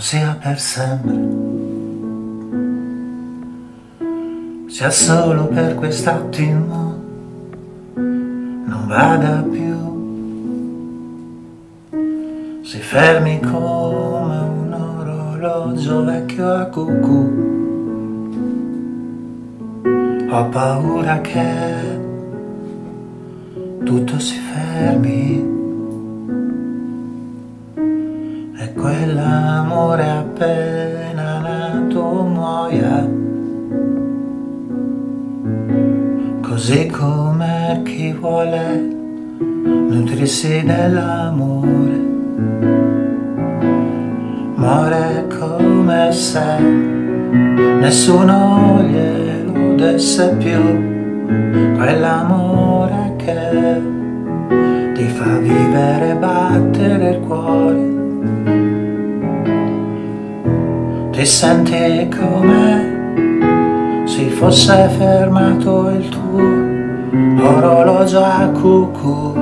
sia per sempre, sia solo per quest'attimo, non vada più, si fermi come un orologio vecchio a cucù. Ho paura che tutto si fermi e quell'amore appena nato muoia. Così come chi vuole nutrirsi dell'amore. Muore come se nessuno glielo desse più. Quell'amore che ti fa vivere e battere il cuore ti senti come se fosse fermato il tuo orologio a cucù.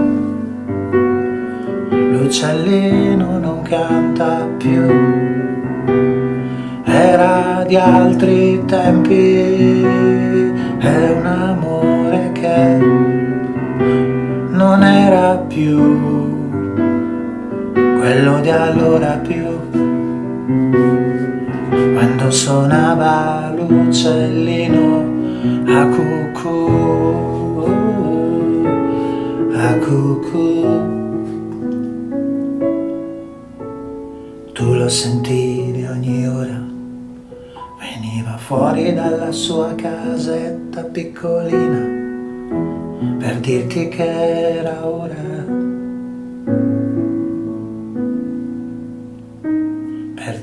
L'uccellino non canta più. Era di altri tempi. È un amore che non era più quello di allora più. Quando suonava l'uccellino a cucù, a cucù. Tu lo sentivi ogni ora, veniva fuori dalla sua casetta piccolina per dirti che era ora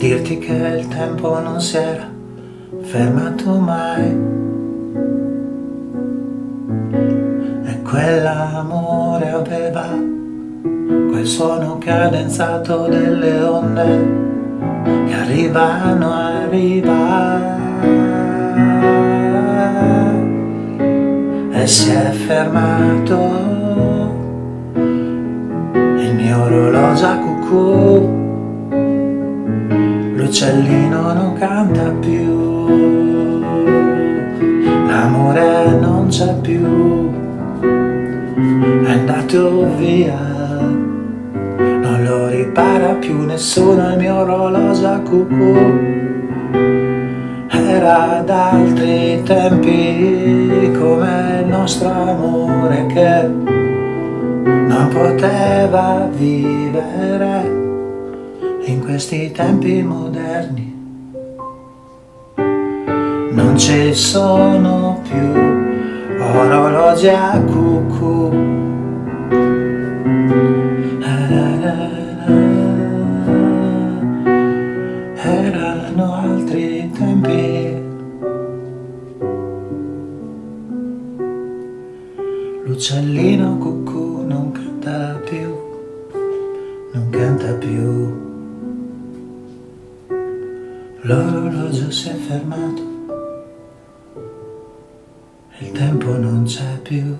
dirti che il tempo non si era fermato mai. E quell'amore aveva quel suono cadenzato delle onde che arrivano, arriva. E si è fermato il mio orologio a cucù l'uccellino non canta più, l'amore non c'è più, è andato via, non lo ripara più nessuno il mio orologio a cucù, era d'altri tempi come il nostro amore che non poteva vivere questi tempi moderni. Non ci sono più orologi a cucù. Erano altri tempi. L'uccellino cucù non canta più non canta più L'orologio si è fermato, il tempo non c'è più.